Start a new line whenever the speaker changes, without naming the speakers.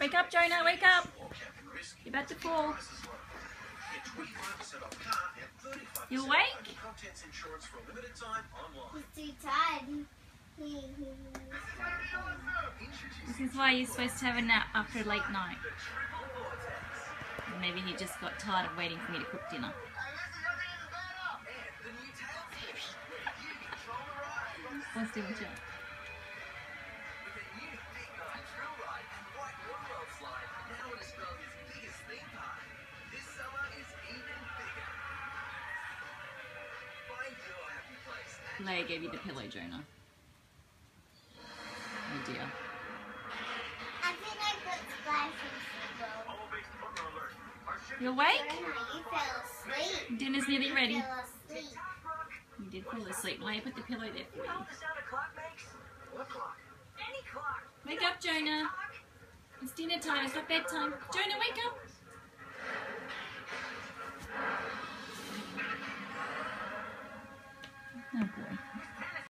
Wake up, Jonah, wake up. You're about to fall. You awake?
He's too tired.
This is why you're supposed to have a nap after a late night. Maybe he just got tired of waiting for me to cook dinner. What's doing chat? Leia gave you the pillow, Jonah. Oh dear.
I think I put splashes
You awake?
Jonah, you fell asleep.
Dinner's nearly ready.
fell.
You did fall asleep. Leia put the pillow there for you. Wake up, Jonah. It's dinner time. It's not bedtime. Jonah, wake up. Oh boy.